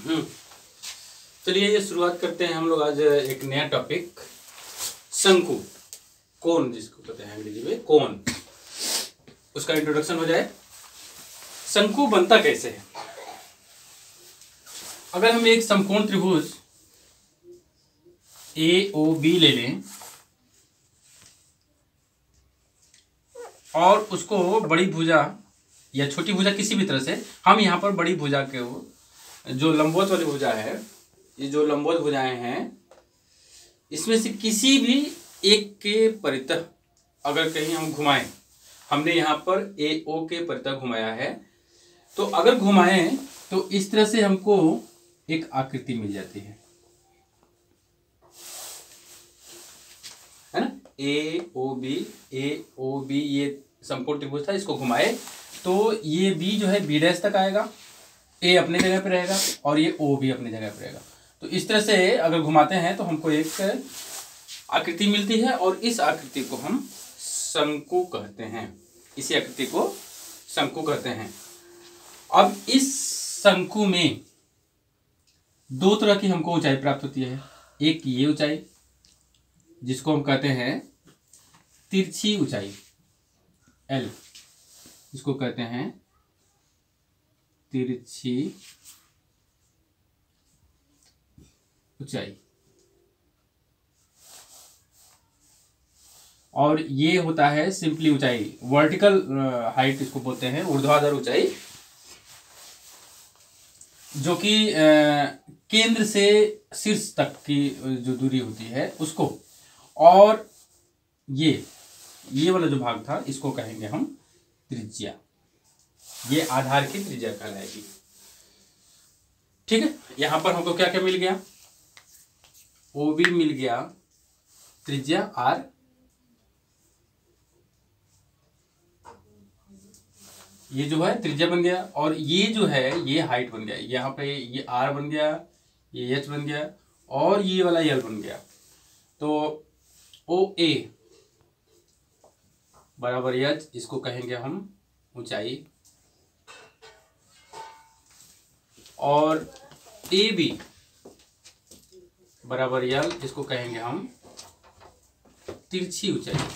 हम्म। चलिए, ये शुरुआत करते हैं हम लोग आज एक नया टॉपिक शंकु। कौन जिसको कहते हैं, अंग्रेज़ी में कौन? उसका इंट्रोडक्शन हो जाए। शंकु बनता कैसे है? अगर हम एक समकोण त्रिभुज ए ओ बी ले लें, और उसको बड़ी भुजा या छोटी भुजा किसी भी तरह से, हम यहाँ पर बड़ी भुजा के जो लंबोत वाली भुजा है, ये जो लंबोत भुजाएँ हैं, इसमें से किसी भी एक के परितः अगर कहीं हम घुमाएँ, हमने यहाँ पर ए, ओ के परितः घुमाया है तो अगर घुमाएँ तो इस तरह से हमको एक आकृति मिल जाती है। है ना? ए, ओ, बी, ए, ओ, बी, ये संपूर्ण त्रिभुज था, इसको घुमाए तो ये बी जो है, बी डैश तक आएगा। ए अपने जगह पे रहेगा और ये ओ भी अपनी जगह पे रहेगा। तो इस तरह से अगर घुमाते हैं तो हमको एक आकृति मिलती है और इस आकृति को हम शंकु कहते हैं। इसी आकृति को शंकु कहते हैं। अब इस शंकु में दो तरह की हमको ऊंचाई प्राप्त होती है। एक ये ऊंचाई, जिसको हम कहते हैं तिरछी ऊंचाई एल जिसको कहते हैं तिरछी ऊंचाई। और ये होता है सिंपली ऊंचाई। वर्टिकल हाइट इसको बोलते हैं, ऊर्ध्वाधर ऊंचाई, जो कि केंद्र से शीर्ष तक की जो दूरी होती है, उसको। और ये ये वाला जो भाग था, इसको कहेंगे हम त्रिज्या। ये आधार की त्रिज्या कहलाएगी। ठीक है? यहाँ पर हमको क्या क्या मिल गया? ओ भी मिल गया त्रिज्या आर। ये जो है त्रिज्या बन गया और ये जो है, ये हाइट बन गया। यहाँ पे ये आर बन गया, ये एच बन गया और ये वाला एल बन गया। तो ओ ए बराबर एच, इसको कहेंगे हम ऊंचाई और ए बी बराबर यल जिसको कहेंगे हम, तिरछी ऊंचाई।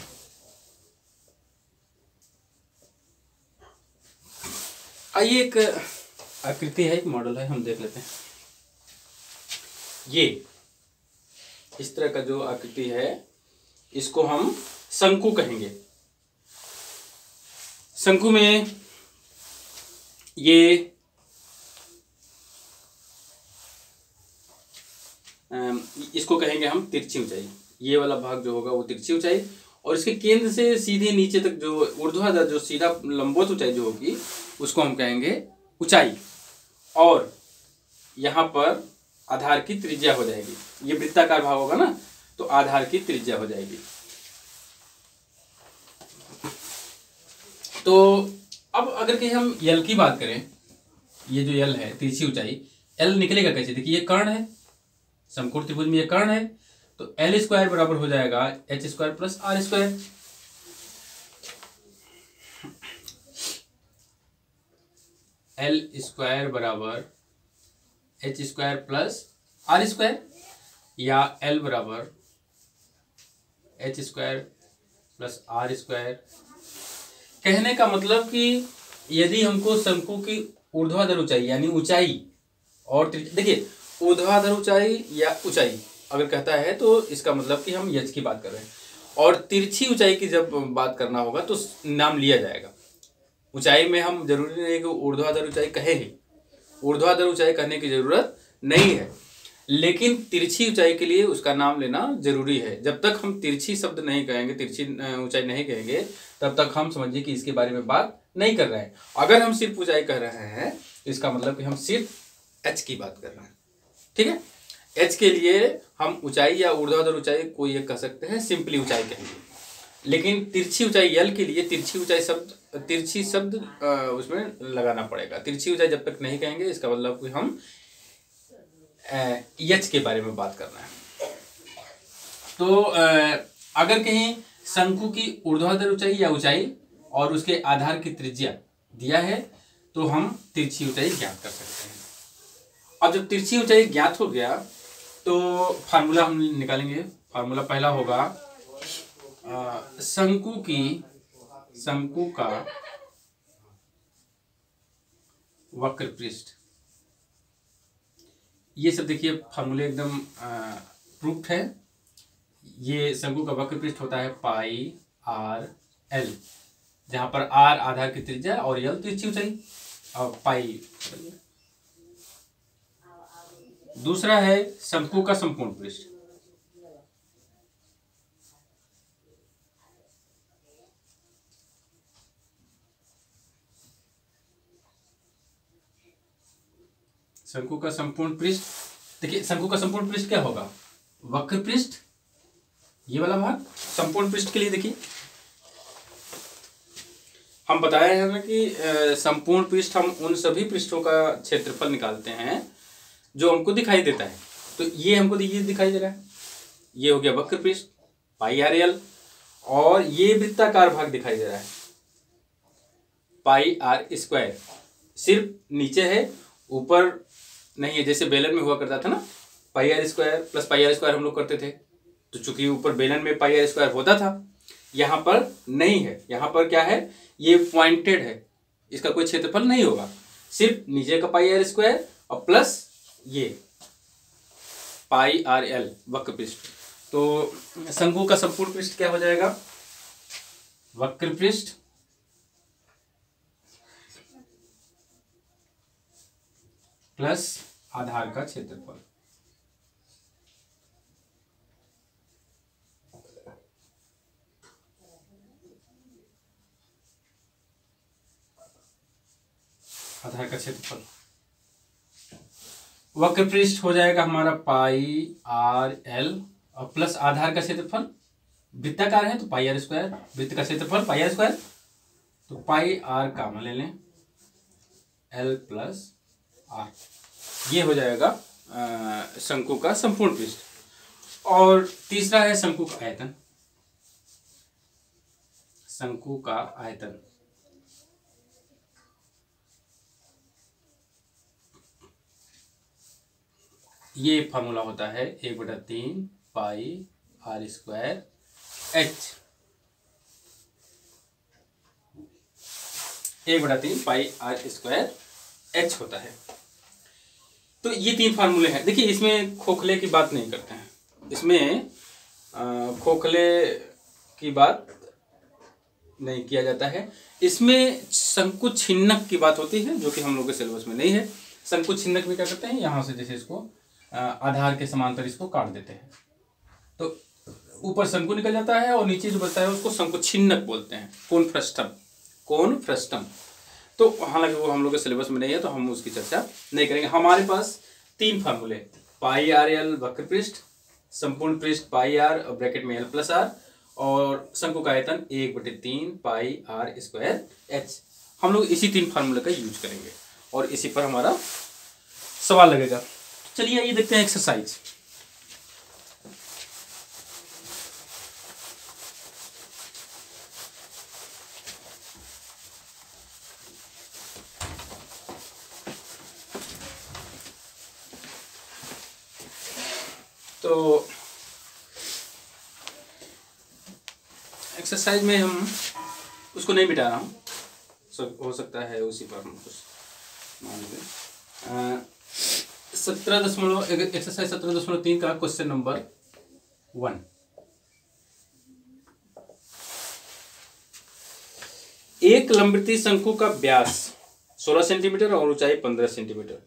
आइए एक आकृति है, एक मॉडल है, हम देख लेते हैं। ये, इस तरह का जो आकृति है, इसको हम शंकु कहेंगे। शंकु में ये इसको कहेंगे हम तिरछी ऊंचाई ये वाला भाग जो होगा वो तिरछी ऊंचाई और इसके केंद्र से सीधे नीचे तक जो ऊर्ध्वाधर, जो सीधा लंबोत ऊंचाई जो होगी, उसको हम कहेंगे ऊंचाई। और यहाँ पर आधार की त्रिज्या हो जाएगी। ये वृत्ताकार भाग होगा ना तो आधार की त्रिज्या हो जाएगी। तो अब अगर कहीं हम यल की बात करें, ये जो यल है, तिरछी ऊंचाई एल निकलेगा कैसे? देखिए, ये कर्ण है समकोण त्रिभुज में ये कर्ण है तो एल स्क्वायर बराबर हो जाएगा H square plus R square L square बराबर H square plus R square या एल बराबर H square plus R square कहने का मतलब कि यदि हमको शंकु की ऊर्ध्वाधर ऊंचाई, यानी ऊंचाई और देखिए ऊर्ध्वाधर ऊंचाई या ऊंचाई, अगर कहता है तो इसका मतलब कि हम यज की बात कर रहे हैं। और तिरछी ऊंचाई की जब बात करना होगा तो नाम लिया जाएगा। ऊंचाई में हम ज़रूरी नहीं कि ऊर्ध्वाधर ऊंचाई कहे ही। ऊर्ध्वाधर ऊंचाई कहने की ज़रूरत नहीं है। लेकिन तिरछी ऊंचाई के लिए उसका नाम लेना ज़रूरी है। जब तक हम तिरछी शब्द नहीं कहेंगे, तिरछी ऊंचाई नहीं कहेंगे, तब तक हम समझिए कि इसके बारे में बात नहीं कर रहे हैं। अगर हम सिर्फ़ ऊंचाई कह रहे हैं, इसका मतलब कि हम सिर्फ़ एच की बात कर रहे हैं। ठीक है? एच के लिए हम ऊंचाई या ऊर्ध्वाधर ऊंचाई को ये कह सकते हैं सिंपली ऊंचाई कहेंगे। लेकिन तिरछी ऊंचाई यल के लिए तिरछी ऊंचाई शब्द, तिरछी शब्द उसमें लगाना पड़ेगा। तिरछी ऊंचाई जब तक नहीं कहेंगे, इसका मतलब कि हम यच के बारे में बात करना है। तो अगर कहीं शंकु की ऊर्ध्वाधर ऊंचाई या ऊंचाई और उसके आधार की त्रिज्या दिया है तो हम तिरछी ऊंचाई ज्ञात कर सकते हैं। अब जब तिरछी ऊंचाई ज्ञात हो गया तो फार्मूला हम निकालेंगे। फार्मूला पहला होगा शंकु की, शंकु का वक्र पृष्ठ ये सब देखिए, फार्मूले एकदम प्रूफ है। ये शंकु का वक्र पृष्ठ होता है पाई आर एल, जहाँ पर आर आधार की त्रिज्या और यल तिरछी ऊंचाई। और पाई दूसरा है शंकु का संपूर्ण पृष्ठ। शंकु का संपूर्ण पृष्ठ। देखिए, शंकु का संपूर्ण पृष्ठ क्या होगा? वक्र पृष्ठ, ये वाला भाग, संपूर्ण पृष्ठ के लिए देखिए। हम बताए हैं ना कि संपूर्ण पृष्ठ हम उन सभी पृष्ठों का क्षेत्रफल निकालते हैं। जो हमको दिखाई देता है। तो ये हमको ये दिखाई दे रहा है। ये हो गया वक्र पृष्ठ पाई आर एल और ये वृत्ताकार भाग दिखाई दे रहा है। Pi R square. सिर्फ़ नीचे है, ऊपर नहीं है, जैसे बेलन में हुआ करता था ना, pi R square plus pi R square हम लोग करते थे। तो चूँकि ऊपर बेलन में पाई आर स्क्वायर होता था, यहाँ पर नहीं है। यहाँ पर क्या है? ये पॉइंटेड है। इसका कोई क्षेत्रफल नहीं होगा। सिर्फ़ नीचे का पाई आर स्क्वायर और प्लस ये, पाई आर एल वक्र पृष्ठ तो शंकु का संपूर्ण पृष्ठ क्या हो जाएगा? वक्र पृष्ठ प्लस आधार का क्षेत्रफल। आधार का क्षेत्रफल। वक्र पृष्ठ हो जाएगा हमारा पाई आर एल, और प्लस आधार का क्षेत्रफल वृत्ताकार है तो पाई आर स्क्वायर, वृत्त का क्षेत्रफल पाई आर स्क्वायर तो पाई आर कामा ले लें, एल प्लस आर, ये हो जाएगा शंकु का संपूर्ण पृष्ठ। और तीसरा है शंकु का आयतन, शंकु का आयतन। ये फॉर्मूला होता है एक बटा तीन पाई आर स्क्वायर एच एक बटा तीन पाई आर स्क्वायर एच होता है। तो ये तीन फार्मूले हैं। देखिए, इसमें खोखले की बात नहीं करते हैं। इसमें खोखले की बात नहीं किया जाता है। इसमें संकुच छिन्नक की बात होती है, जो कि हम लोग के सिलेबस में नहीं है। संकुच छिन्नक में क्या करते हैं? यहाँ से जैसे इसको आधार के समांतर इसको काट देते हैं। तो ऊपर शंकु निकल जाता है और नीचे जो बचता है उसको शंकु छिन्नक बोलते हैं। कौन फ्रस्टम कौन फ्रस्टम तो हालाँकि वो हम लोग के सिलेबस में नहीं है तो हम उसकी चर्चा नहीं करेंगे। हमारे पास तीन फार्मूले पाई आर एल वक्र पृष्ठ संपूर्ण पृष्ठ पाई आर और ब्रैकेट में एल प्लस आर और शंकु का आयतन एक बटे तीन पाई आर स्क्वायर एच। हम लोग इसी तीन फार्मूले का यूज़ करेंगे और इसी पर हमारा सवाल लगेगा। चलिए, ये देखते हैं एक्सरसाइज तो एक्सरसाइज में हम उसको नहीं मिटा रहा हूँ। हो सकता है उसी पर हम कुछ मान लें। सत्रह दशमलव एक्सरसाइज सत्रह दशमलव तीन का क्वेश्चन नंबर वन एक लंबृति शंकु का व्यास 16 सेंटीमीटर और ऊंचाई 15 सेंटीमीटर।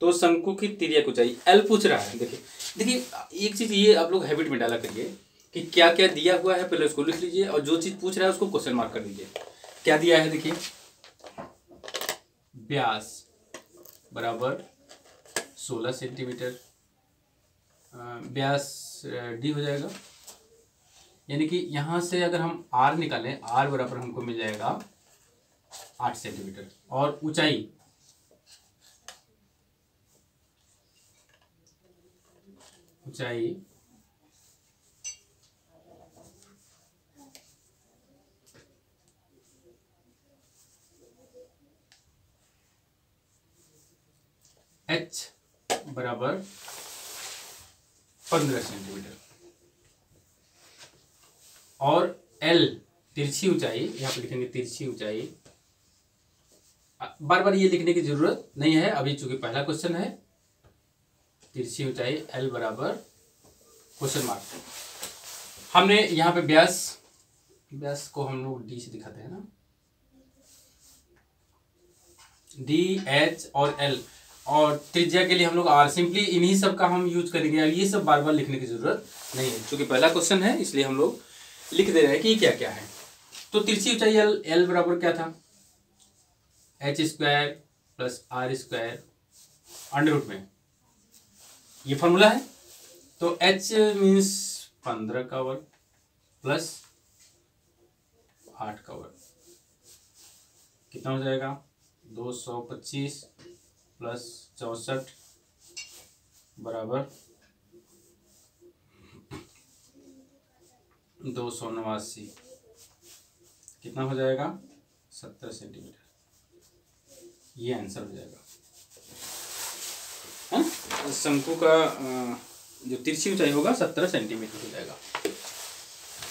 तो शंकु की तिर्यक ऊंचाई एल पूछ रहा है, देखिए। देखिए, एक चीज़ ये आप लोग हैबिट में डाला करिए कि क्या क्या दिया हुआ है, पहले उसको लिख लीजिए और जो चीज़ पूछ रहा है उसको क्वेश्चन मार्क कर दीजिए। क्या दिया है, देखिए? व्यास बराबर सोलह सेंटीमीटर व्यास डी हो जाएगा। यानी कि यहाँ से अगर हम आर निकालें, आर बराबर हमको मिल जाएगा आठ सेंटीमीटर। और ऊंचाई ऊंचाई, एच बराबर पंद्रह सेंटीमीटर। और एल तिरछी ऊंचाई, यहाँ पे लिखेंगे तिरछी ऊंचाई। बार बार ये लिखने की ज़रूरत नहीं है, अभी चूँकि पहला क्वेश्चन है। तिरछी ऊंचाई एल बराबर क्वेश्चन मार्क हमने यहाँ पे व्यास व्यास को हम लोग डी से दिखाते हैं ना। डी एच और एल और त्रिज्या के लिए हम लोग आर सिंपली इन्हीं सब का हम यूज़ करेंगे। और ये सब बार बार लिखने की ज़रूरत नहीं है। क्योंकि पहला क्वेश्चन है, इसलिए हम लोग लिख दे रहे हैं कि क्या क्या है। तो तिरछी ऊंचाई एल एल बराबर क्या था? H square plus R square under root में। ये फॉर्मूला है। तो एच मीन्स पंद्रह का वर्ग प्लस आठ का वर्ग। कितना हो जाएगा? दो सौ पच्चीस प्लस चौसठ बराबर दो सौ नवासी। कितना हो जाएगा? सत्तर सेंटीमीटर। ये आंसर हो जाएगा। हाँ? शंकु का जो तिरछी ऊंचाई होगा, सत्तर सेंटीमीटर हो जाएगा।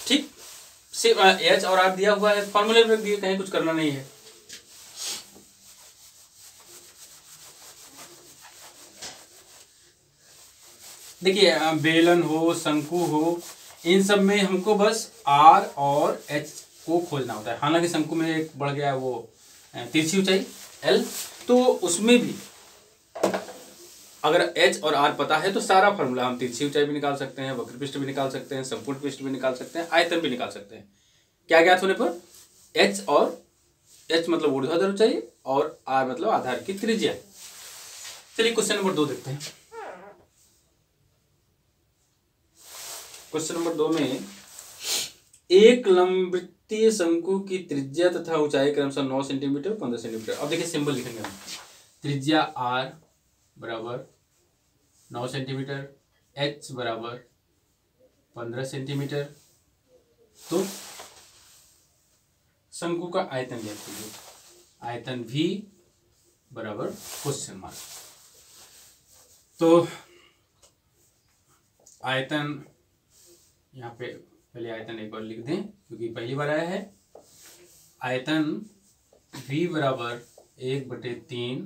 ठीक? सिर्फ़ एच और आर दिया हुआ है। फॉर्मूले में दिए कहीं कुछ करना नहीं है। देखिए बेलन हो, शंकु हो, इन सब में हमको बस आर और एच को खोजना होता है। हालाँकि शंकु में एक बढ़ गया वो तिरछी ऊंचाई, एल। तो उसमें भी अगर एच और आर पता है तो सारा फॉर्मूला हम तिरछी ऊंचाई भी निकाल सकते हैं वक्र पृष्ठ भी निकाल सकते हैं, संपूर्ण पृष्ठ भी निकाल सकते हैं, आयतन भी निकाल सकते हैं। क्या ज्ञात होने पर? एच और एच मतलब ऊर्ध्वाधर ऊंचाई और आर मतलब आधार की त्रिज्या। चलिए क्वेश्चन नंबर दो देखते हैं। क्वेश्चन नंबर दो में, एक लंबवृत्तीय शंकु की त्रिज्या तथा ऊंचाई क्रमशः नौ सेंटीमीटर पंद्रह सेंटीमीटर अब देखिए सिंबल लिखेंगे हम। त्रिज्या आर बराबर नौ सेंटीमीटर एच बराबर पंद्रह सेंटीमीटर तो शंकु का आयतन ज्ञात कीजिए। आयतन भी बराबर क्वेश्चन मार्क तो आयतन यहाँ पे पहले आयतन एक बार लिख दें, क्योंकि पहली बार आया है। आयतन v बराबर एक बटे तीन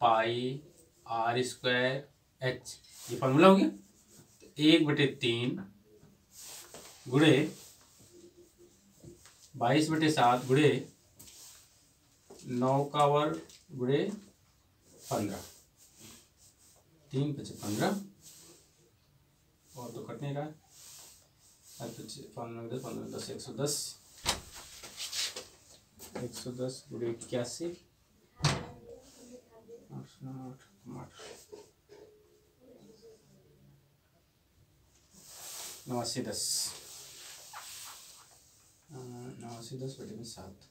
पाई आर स्क्वायर एच ये फॉर्मूला हो गया। तो एक बटे तीन गुड़े बाईस बटे सात गुड़े नौ का वर्ग गुड़े पंद्रह। तीन पचे पंद्रह। और तो कटने का पंद्रह पंद्रह दस, एक सौ दस। एक सौ दस गुड़े इक्यासी। नवासी दस। नवासी दस बटे में सात।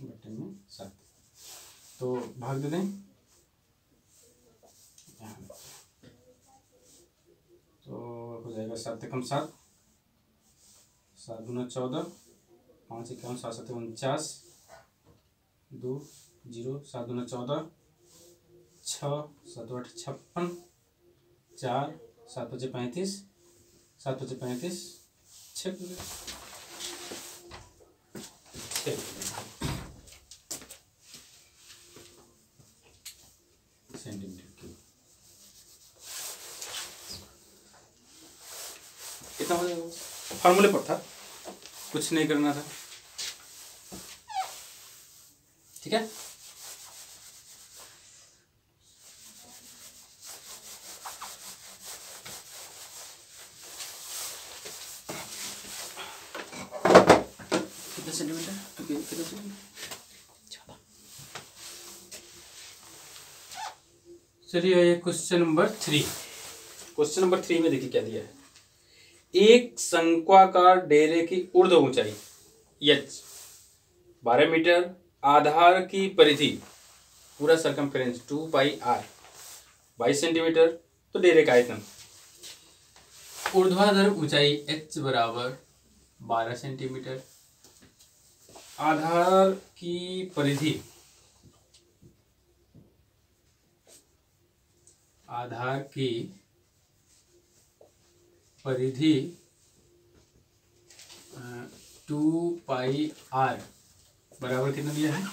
बटे में सात। तो भाग दे दें तो हो जाएगा सात कम सात। सात गुना चौदह। पाँच इक्यावन, सात सत्तर उनचास। दो, ज़ीरो, सात गुना चौदह। छः, सात आठ, छप्पन। चार, सात बजे पैंतीस। सात बजे पैंतीस। छः सेंटीमीटर कितना हो जाएगा फॉर्मूले पर था। कुछ नहीं करना था। ठीक है? सेंटीमीटर चलिए, ये question number three question number three में देखिए क्या दिया है। एक शंक्वाकार डेरे की ऊर्ध ऊंचाई एच बारह मीटर, आधार की परिधि, पूरा सरकमफ्रेंस टू पाई आर बाईस सेंटीमीटर तो डेरे का आयतन। ऊर्ध्वाधर ऊंचाई एच बराबर बारह सेंटीमीटर आधार की परिधि, आधार की परिधि टू पाई आर, बराबर कितना दिया है?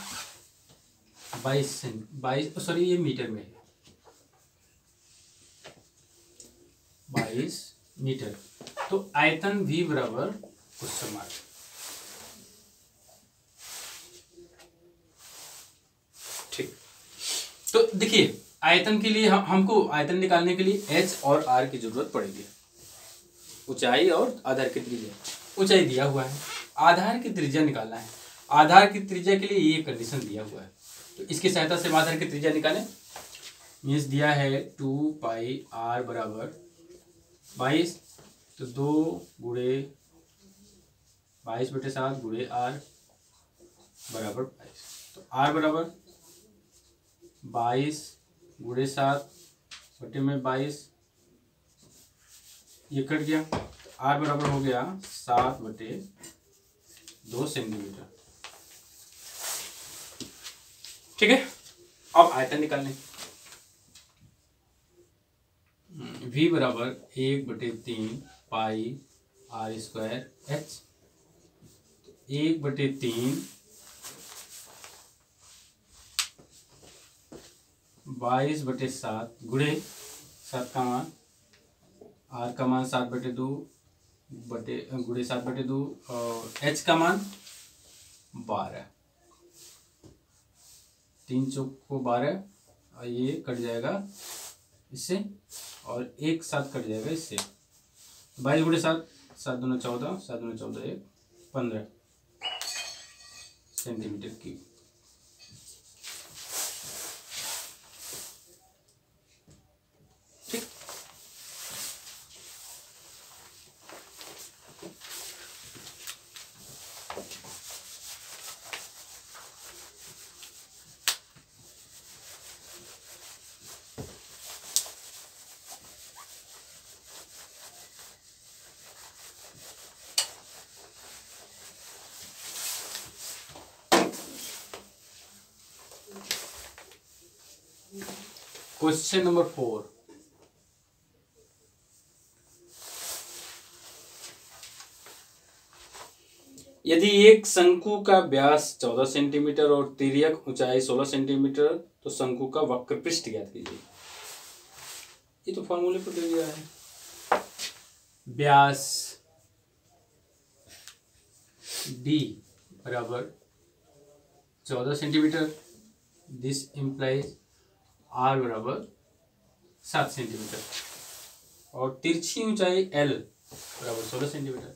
बाईस सेंट, बाईस सॉरी, ये मीटर में है। बाईस मीटर। तो आयतन भी बराबर क्वेश्चन मार्क ठीक। तो देखिए, आयतन के लिए हम हमको आयतन निकालने के लिए एच और आर की ज़रूरत पड़ेगी। ऊंचाई और आधार की त्रिज्या। ऊंचाई दिया हुआ है। आधार की त्रिज्या निकालना है। आधार की त्रिज्या के लिए ये कंडीशन दिया हुआ है। तो इसकी सहायता से आधार की त्रिज्या निकालें। मीन्स दिया है टू पाई आर बराबर बाईस। तो दो गुड़े बाईस बटे सात गुड़े आर बराबर बाईस। तो आर बराबर बाईस गुड़े सात बटे में बाईस। ये कट गया। आर बराबर हो गया सात बटे दो सेंटीमीटर। ठीक है? अब आयतन निकालने। वी बराबर एक बटे तीन पाई आर स्क्वायर एच एक बटे तीन बाईस बटे सात गुड़े सात का मान आर का मान सात बटे दो बटे, गुड़े सात बटे दो, और एच का मान बारह। तीन चौक को बारह, और ये कट जाएगा इससे, और एक साथ कट जाएगा इससे। बाईस गुड़े सात सात दोनों चौदह, सात दोनों चौदह एक, पंद्रह सेंटीमीटर की। Question number four. यदि एक शंकु का व्यास 14 सेंटीमीटर और तिर्यक ऊंचाई 16 सेंटीमीटर तो शंकु का वक्र पृष्ठ ज्ञात कीजिए। ये तो फॉर्मूले पर दे दिया है। व्यास डी बराबर 14 सेंटीमीटर। दिस इंप्लाइज आर बराबर सात सेंटीमीटर और तिरछी ऊंचाई एल बराबर सोलह सेंटीमीटर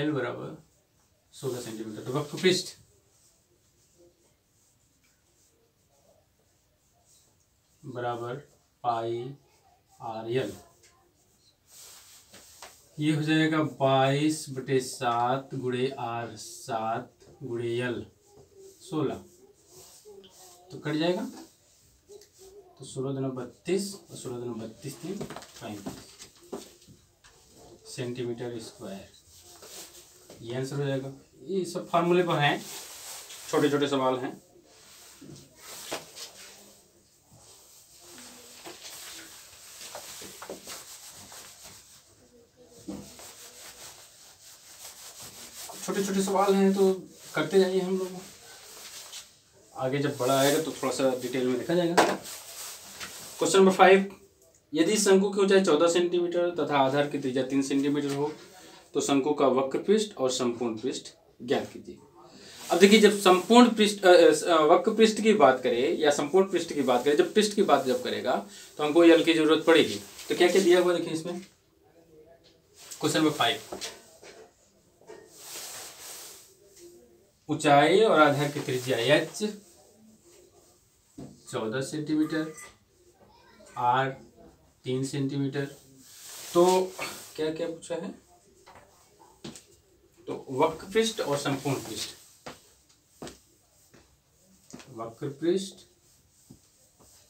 एल बराबर सोलह सेंटीमीटर तो वक्र पृष्ठ। बराबर पाई आर एल ये हो जाएगा बाईस बटे सात गुड़े आर सात गुड़े एल सोलह। तो कट जाएगा। सोलह दिन बत्तीस और सोलह दिन बत्तीस तीन, पैंतीस। Centimetre square. ये आंसर हो जाएगा। ये सब फार्मूले पर हैं। छोटे छोटे सवाल हैं। छोटे छोटे सवाल हैं तो करते जाइए हम लोग। आगे जब बड़ा आएगा तो थोड़ा सा डिटेल में देखा जाएगा। क्वेश्चन नंबर फाइव यदि शंकु की ऊंचाई चौदह सेंटीमीटर तथा आधार की त्रिज्या तीन सेंटीमीटर हो तो शंकु का वक्र पृष्ठ और संपूर्ण पृष्ठ ज्ञात कीजिए। अब देखिए, जब संपूर्ण पृष्ठ वक्र पृष्ठ की बात करें या संपूर्ण पृष्ठ की बात करें, जब पृष्ठ की बात जब करेगा तो हमको यल की ज़रूरत पड़ेगी। तो क्या क्या दिया हुआ देखिए इसमें? क्वेश्चन नंबर फाइव ऊंचाई और आधार की त्रिज्या एच चौदह सेंटीमीटर आर तीन सेंटीमीटर। तो क्या क्या पूछा है? तो वक्र पृष्ठ और संपूर्ण पृष्ठ वक्र पृष्ठ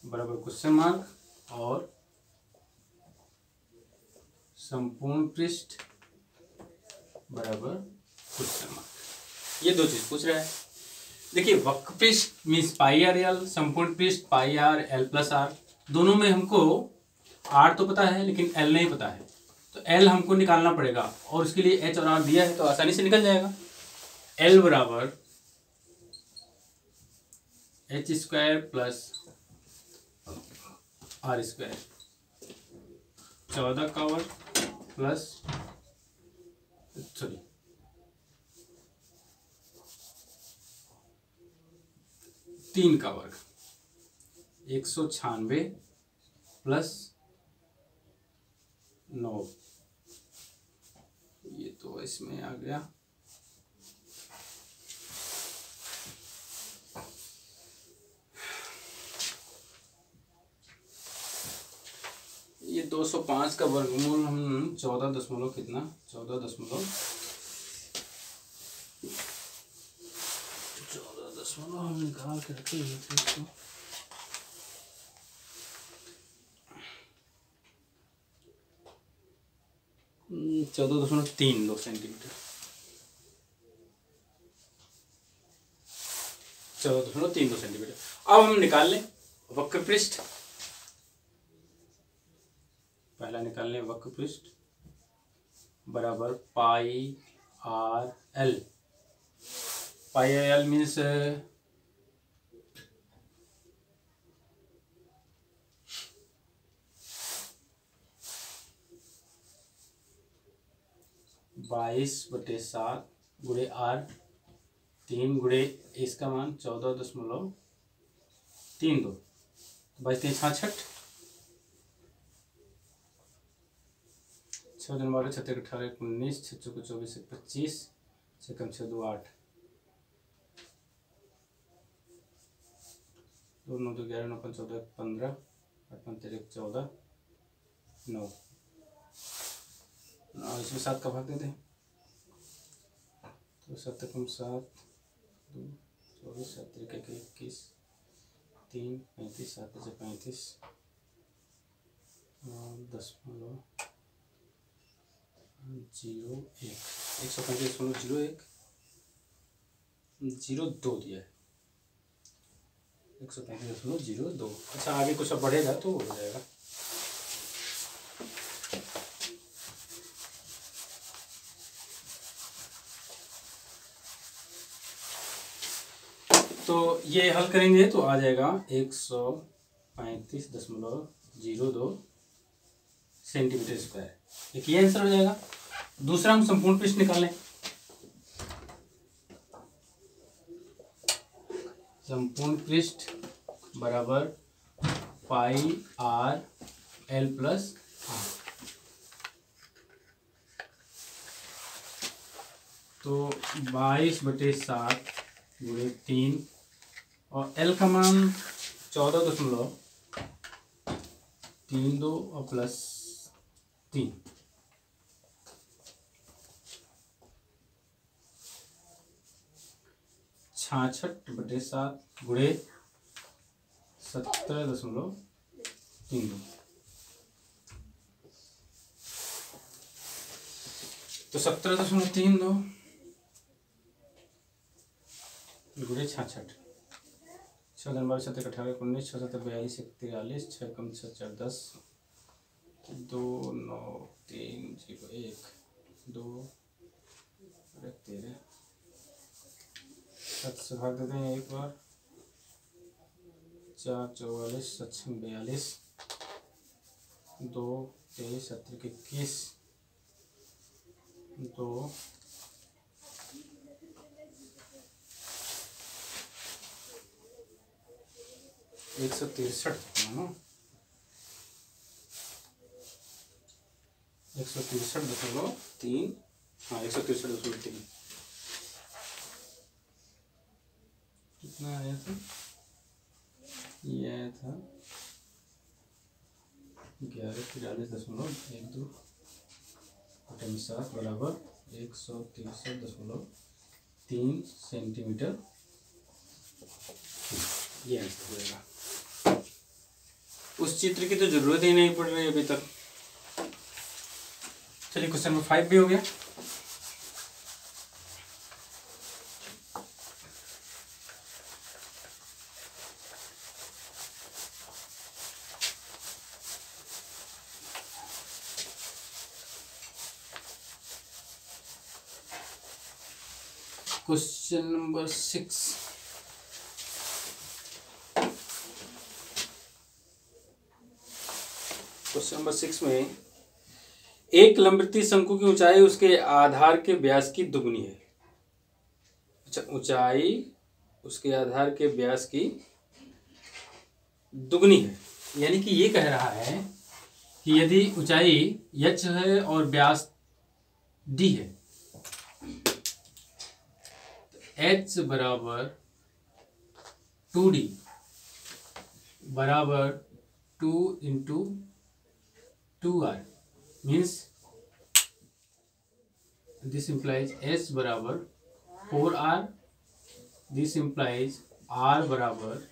बराबर क्वेश्चन मार्क और संपूर्ण पृष्ठ बराबर क्वेश्चन मार्क। ये दो चीज़ पूछ रहा है। देखिए वक्र पृष्ठ मीन्स पाई आर एल संपूर्ण पृष्ठ pi R L plus R दोनों में हमको आर तो पता है, लेकिन एल नहीं पता है। तो एल हमको निकालना पड़ेगा, और उसके लिए एच और आर दिया है तो आसानी से निकल जाएगा। एल बराबर H square plus R square चौदह का वर्ग प्लस सॉरी तीन का वर्ग। एक सौ छियानवे प्लस नौ। ये तो इसमें आ गया। ये 205 का वर्गमूल हम चौदह दशमलव कितना? चौदह दशमलव। चौदह दशमलव हम निकाल के रखे चौदह दशमलव तीन दो सेंटीमीटर। चौदह दशमलव तीन दो सेंटीमीटर। अब हम निकाल लें वक्र पृष्ठ पहला निकाल लें वक्र पृष्ठ बराबर pi R L. Pi R L means बाईस बटे सात गुड़े आठ तीन गुड़े इसका मान चौदह दशमलव तीन दो। बचते हैं छाछठ। छः दिन बारह, छत्तीस, अठारह एक उन्नीस छः को चौबीस, एक पच्चीस छः कम छः दो आठ। दो नौ दो ग्यारह, नौ पाँच चौदह पंद्रह, आठ तेरह चौदह, नौ। और इसमें सात का भाग दे दें। तो सत्तर कम सात, दो, चौबीस, सात तरीके के इक्कीस, तीन, पैंतीस, सात पचास पैंतीस दशमलव ज़ीरो, एक। एक सौ पैंतीस दशमलव ज़ीरो एक। ज़ीरो दो दिया है। एक सौ पैंतीस दशमलव ज़ीरो दो। अच्छा आगे कुछ बढ़ेगा तो हो जाएगा। तो ये हल करेंगे तो आ जाएगा एक सौ पैंतीस दशमलव ज़ीरो दो सेंटीमीटर स्क्वायर। एक ये आंसर हो जाएगा। दूसरा हम संपूर्ण पृष्ठ निकालें संपूर्ण पृष्ठ बराबर pi R L plus R. तो बाईस बटे सात गुणे तीन और एल का मान चौदह दशमलव तीन दो और प्लस तीन। छाछठ बटे सात गुड़े सत्रह दशमलव तीन दो। तो सत्रह दशमलव तीन दो गुड़े छाछठ। छः बारह सत्रह अठारह उन्नीस छः सत्तर बयालीस एक तिरालीस छः कम छः चार दस। दो, नौ, तीन, ज़ीरो एक। दो तेरह सात से भाग देते हैं एक बार। चार, चौवालीस सक्षम बयालीस। दो, तेईस, सत्रह, इक्कीस। दो एक सौ तिरसठ एक सौ तिरसठ दशमलव तीन। हाँ एक सौ तिरसठ दशमलव तीन। कितना आया था? ये आया था ग्यारह तिरालीस दशमलव एक दो। सात बराबर एक सौ तिरसठ दशमलव तीन सेंटीमीटर। ये आंसर हो जाएगा। उस चित्र की तो ज़रूरत ही नहीं पड़ रही अभी तक। चलिए क्वेश्चन नंबर फाइव भी हो गया। Question number six question number six में एक लंबवृत्तीय शंकु की ऊंचाई उसके आधार के व्यास की दुगनी है। अच्छा ऊंचाई उसके आधार के व्यास की दुगनी है। यानी कि ये कह रहा है कि यदि ऊंचाई एच है और व्यास डी है एच बराबर टू डी बराबर two into two R means this implies H बराबर four R this implies R बराबर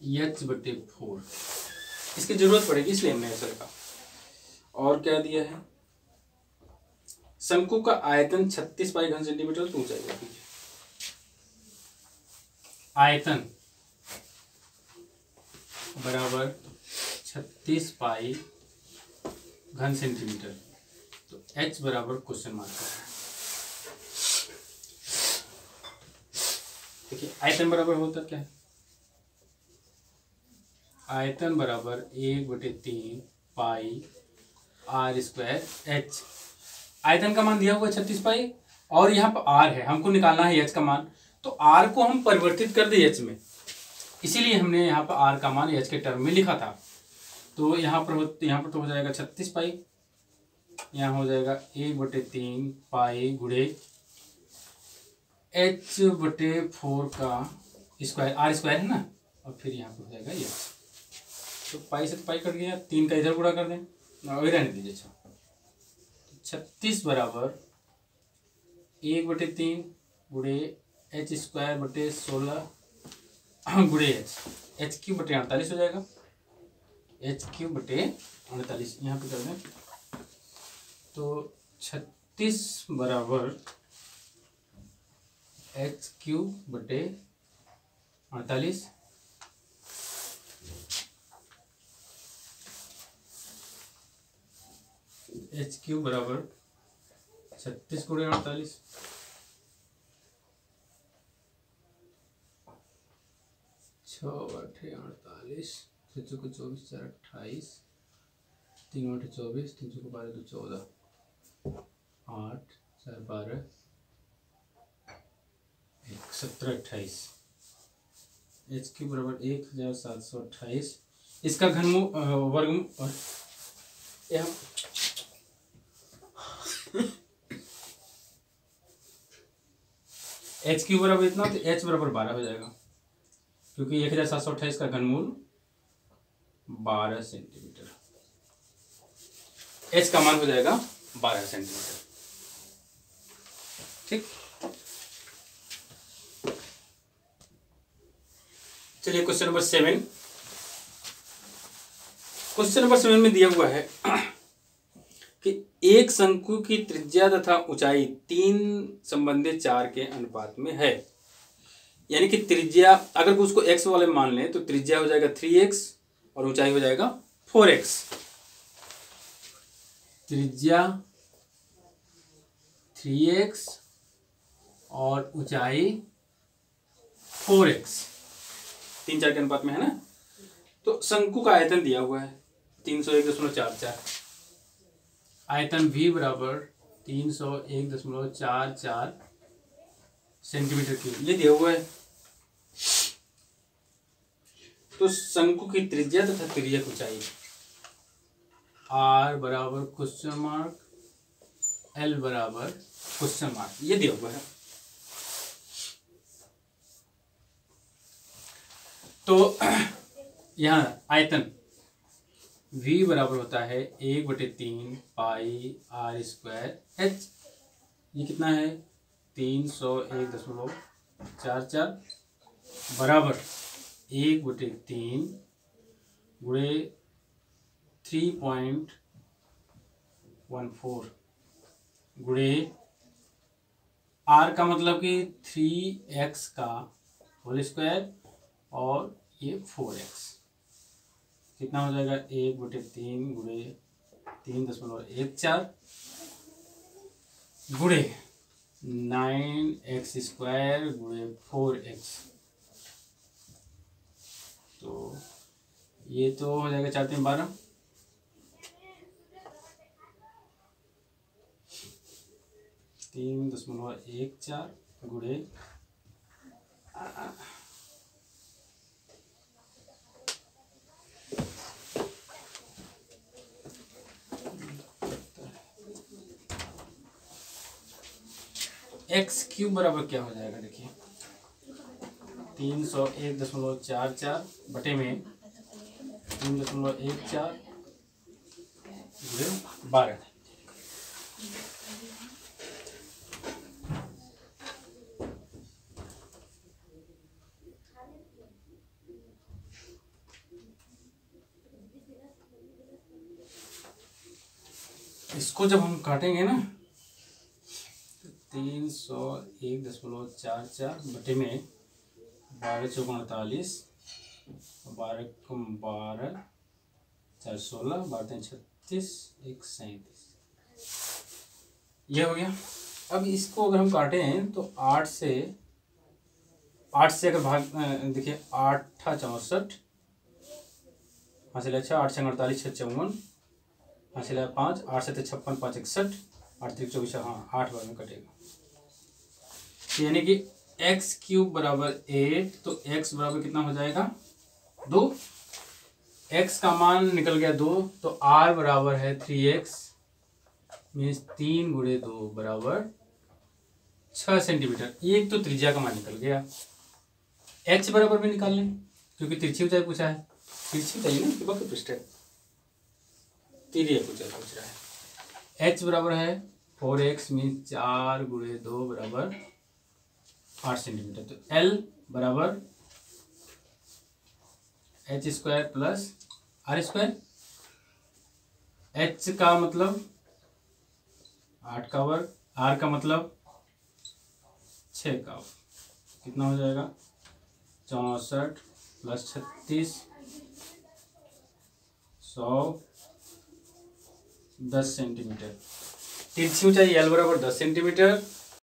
एच बटे फोर इसकी ज़रूरत पड़ेगी इसलिए हमने ऐसा रखा और क्या दिया है? शंकु का आयतन 36 पाई घन सेंटीमीटर ऊंचाई है। आयतन बराबर 36 पाई घन सेंटीमीटर। तो h बराबर क्वेश्चन मार्क देखिए, आयतन बराबर होता क्या आयतन बराबर एक बटे तीन पाई आर स्क्वायर एच आयतन का मान दिया हुआ है छत्तीस पाई, और यहाँ पर आर है। हमको निकालना है एच का मान। तो आर को हम परिवर्तित कर दे एच में। इसीलिए हमने यहाँ पर आर का मान एच के टर्म में लिखा था। तो यहाँ पर यहाँ पर तो हो जाएगा छत्तीस पाई। यहाँ हो जाएगा एक बटे तीन पाई गुड़े एच बटे फोर का स्क्वायर आर स्क्वायर है ना? और फिर यहाँ पर हो जाएगा ये। तो पाई से तो पाई कट गया। तीन का इधर गुड़ा कर दें। और रहने दीजिए अच्छा। छत्तीस बराबर एक बटे तीन गुड़े एच स्क्वायर बटे सोलह गुड़े एच एच क्यू बटे अड़तालीस हो जाएगा। एच क्यू बटे अड़तालीस, यहाँ पे कर दें। तो छत्तीस बराबर एच क्यू बटे अड़तालीस। एच क्यू बराबर छत्तीस गुणे अड़तालीस। छः अड़तालीस। छः चौके चौबीस चार अट्ठाईस, तीन आठ चौबीस, तीन चौके बारह, दो चौदह, आठ, चार बारह, एक, सत्रह अट्ठाईस। एच क्यू बराबर एक हज़ार सात सौ अट्ठाईस। इसका घनमू वर्ग यहाँ एच क्यू बराबर इतना तो एच बराबर बारह हो जाएगा, क्योंकि एक हज़ार सात सौ अट्ठाईस का घनमूल बारह सेंटीमीटर। एच का मान हो जाएगा बारह सेंटीमीटर। ठीक? चलिए question number seven question number seven में दिया हुआ है कि एक शंकु की त्रिज्या तथा ऊंचाई तीन संबंधित चार के अनुपात में है। यानी कि त्रिज्या, अगर उसको एक्स वाले मान लें तो त्रिज्या हो जाएगा थ्री एक्स और ऊंचाई हो जाएगा फोर एक्स। त्रिज्या थ्री एक्स और ऊंचाई फोर एक्स। तीन चार के अनुपात में है ना? तो शंकु का आयतन दिया हुआ है, तीन सौ एक दशमलव चार चार। आयतन भी बराबर तीन सौ एक दशमलव चार चार सेंटीमीटर क्यूब। ये दिया हुआ है। तो शंकु की त्रिज्या तथा तो तिर्यक ऊंचाई आर बराबर क्वेश्चन मार्क एल बराबर क्वेश्चन मार्क ये दिया हुआ है। तो यहाँ आयतन v बराबर होता है एक बटे तीन पाई आर स्क्वायर एच ये कितना है? तीन सौ एक दशमलव चार चार बराबर। एक बटे तीन गुड़े थ्री पॉइंट वन फोर गुड़े आर का मतलब कि थ्री एक्स का होल स्क्वायर और ये फोर एक्स कितना हो जाएगा? एक बटे तीन गुड़े तीन दशमलव एक चार गुड़े नाइन एक्स स्क्वायर गुड़े फोर एक्स तो ये तो हो जाएगा चार तीन बारह। तीन दशमलव एक चार गुड़े। एक्स क्यूब बराबर क्या हो जाएगा, देखिए। तीन सौ एक दशमलव चार चार बटे में तीन दशमलव एक चार बारह। इसको जब हम काटेंगे ना तो तीन सौ एक दशमलव चार चार बटे में बारह चौक अड़तालीस बारह बारह चार सोलह, बारह तीन छत्तीस, एक सैंतीस। ये हो गया। अब इसको अगर हम काटें तो आठ से आठ से अगर भाग देखिए, आठ चौंसठ हाँ चलिए अच्छा आठ छः अड़तालीस छः चौवन हाँ सिला पाँच, आठ से छप्पन, पाँच इकसठ, आठ तरीक चौबीस हाँ आठ बार में कटेगा। यानी कि एक्स क्यूब बराबर एट तो एक्स बराबर कितना हो जाएगा? दो। एक्स का मान निकल गया दो तो आर बराबर है थ्री एक्स मीन्स तीन गुड़े दो बराबर छ सेंटीमीटर। एक तो त्रिज्या का मान निकल गया। एच बराबर भी निकाल लें, क्योंकि तिरछी ऊंचाई पूछा है। तिरछी ऊंचाई ना पृष्ठ है। तिरिय पूछा पूछ रहा है। एच बराबर है फोर एक्स मीन्स चार गुड़े दो बराबर आठ सेंटीमीटर तो एल बराबर H square plus R square H का मतलब आठ का वर्ग आर का मतलब छ का वर्ग। कितना हो जाएगा? चौसठ प्लस छत्तीस, सौ दस सेंटीमीटर। तिरछी ऊंचाई एल बराबर दस सेंटीमीटर